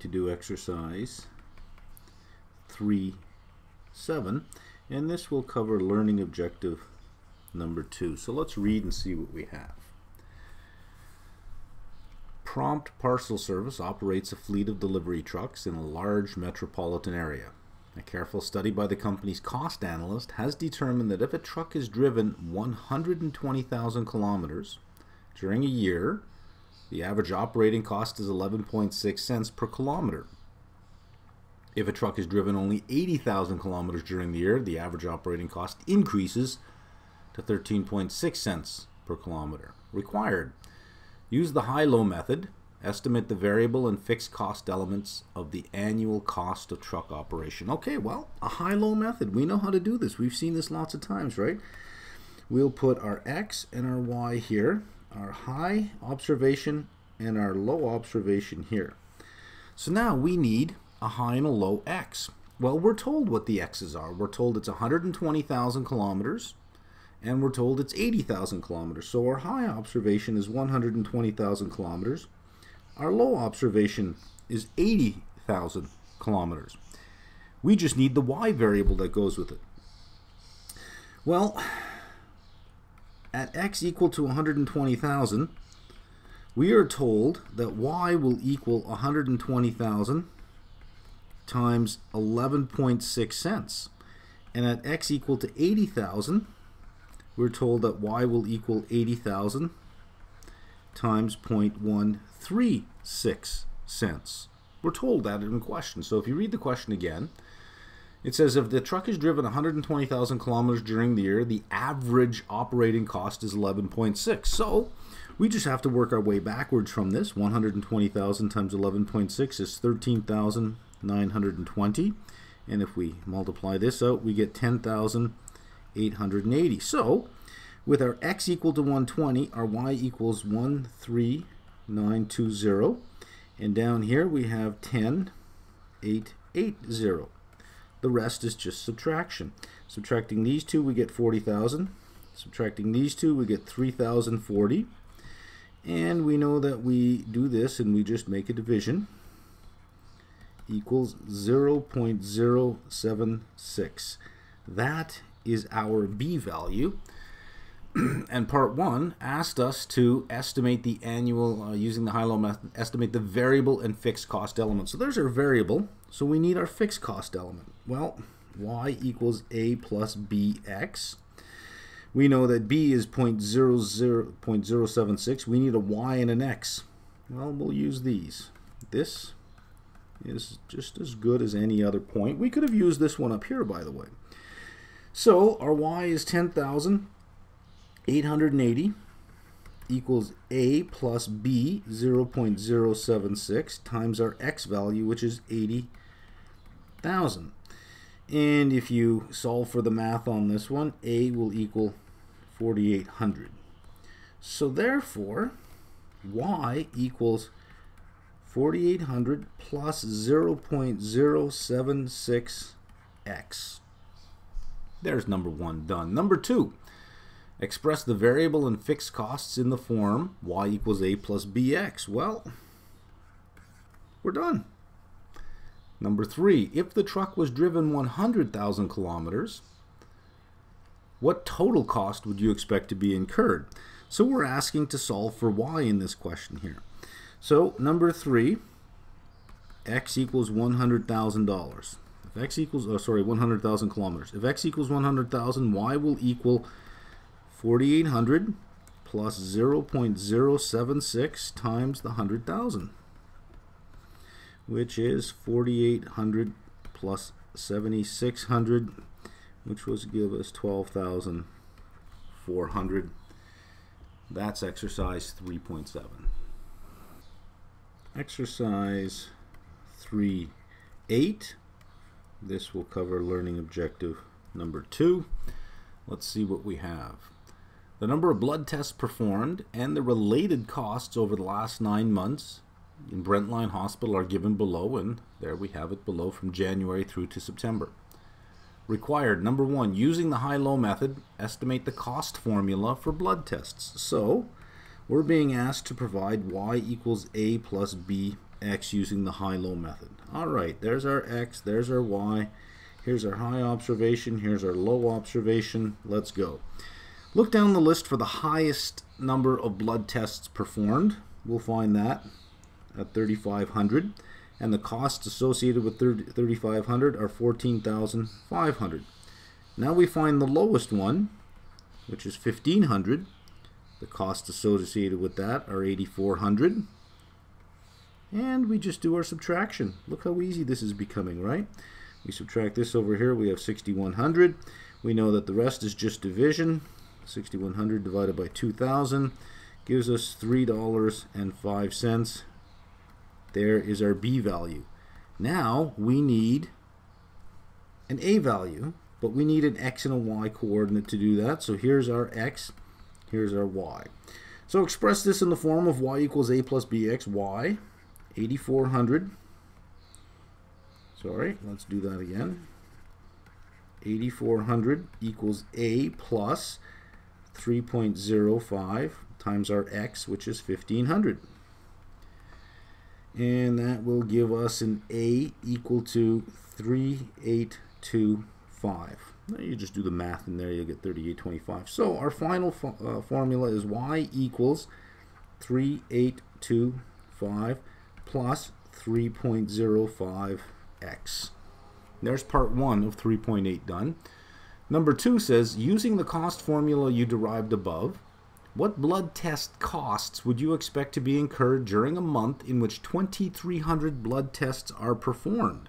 to do exercise 3, 7, and this will cover learning objective number 2. So let's read and see what we have. Prompt Parcel Service operates a fleet of delivery trucks in a large metropolitan area. A careful study by the company's cost analyst has determined that if a truck is driven 120,000 kilometers during a year, the average operating cost is 11.6 cents per kilometer. If a truck is driven only 80,000 kilometers during the year, the average operating cost increases to 13.6 cents per kilometer. Required. Use the high-low method. Estimate the variable and fixed cost elements of the annual cost of truck operation. Okay, well, a high-low method. We know how to do this. We've seen this lots of times, right? We'll put our x and our y here our high observation and our low observation here. So now we need a high and a low x. Well, we're told what the x's are. We're told it's 120,000 kilometers, and we're told it's 80,000 kilometers. So our high observation is 120,000 kilometers. Our low observation is 80,000 kilometers. We just need the y variable that goes with it. Well, at x equal to 120,000, we are told that y will equal 120,000 times 11.6 cents. And at x equal to 80,000, we're told that y will equal 80,000 times 0.136 cents. We're told that in question. So if you read the question again, it says if the truck is driven 120,000 kilometers during the year, the average operating cost is 11.6. So we just have to work our way backwards from this. 120,000 times 11.6 is 13,920. And if we multiply this out, we get 10,880. So with our x equal to 120, our y equals 13920. And down here we have 10,880. The rest is just subtraction. Subtracting these two, we get 40,000. Subtracting these two, we get 3,040. And we know that we do this and we just make a division equals 0.076. That is our B value. and part one asked us to estimate the annual, uh, using the high-low method, estimate the variable and fixed cost element. So there's our variable, so we need our fixed cost element. Well, y equals a plus bx. We know that b is 0.00.076. We need a y and an x. Well, we'll use these. This is just as good as any other point. We could have used this one up here, by the way. So our y is 10,880 equals a plus b 0.076 times our x value, which is 80,000. And if you solve for the math on this one, A will equal 4,800. So therefore, Y equals 4,800 plus 0.076x. There's number one done. Number two, express the variable and fixed costs in the form y equals a plus bx. Well, we're done. Number three, if the truck was driven 100,000 kilometers, what total cost would you expect to be incurred? So we're asking to solve for y in this question here. So number three, x equals $100,000. If x equals, oh, sorry, 100,000 kilometers. If x equals 100,000, y will equal 4,800 plus 0.076 times the 100,000 which is 4,800 plus 7,600, which was give us 12,400. That's exercise 3.7. Exercise 3.8. This will cover learning objective number two. Let's see what we have. The number of blood tests performed and the related costs over the last nine months in Brentline Hospital are given below, and there we have it below from January through to September. Required, number one, using the high-low method, estimate the cost formula for blood tests. So, we're being asked to provide y equals a plus b x using the high-low method. All right, there's our x, there's our y. Here's our high observation, here's our low observation. Let's go. Look down the list for the highest number of blood tests performed. We'll find that at 3,500. And the costs associated with 3,500 are 14,500. Now we find the lowest one, which is 1,500. The costs associated with that are 8,400. And we just do our subtraction. Look how easy this is becoming, right? We subtract this over here, we have 6,100. We know that the rest is just division. 6,100 divided by 2,000 gives us $3.05. There is our B value. Now we need an A value, but we need an X and a Y coordinate to do that. So here's our X, here's our Y. So express this in the form of Y equals A plus BX, Y, 8,400. Sorry, let's do that again. 8,400 equals A plus 3.05 times our x, which is 1500. And that will give us an A equal to 3825. Now you just do the math in there, you'll get 3825. So our final fo uh, formula is y equals 3825 plus 3.05x. There's part one of 3.8 done. Number two says, using the cost formula you derived above, what blood test costs would you expect to be incurred during a month in which 2,300 blood tests are performed?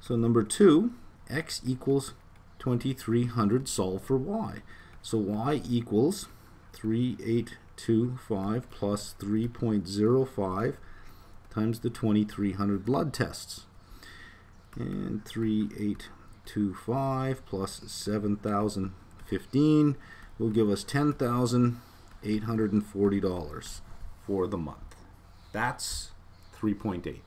So number two, x equals 2,300, solve for y. So y equals 3825 plus 3.05 times the 2,300 blood tests. And 3825 25 plus 7,015 will give us $10,840 for the month. That's 3.8.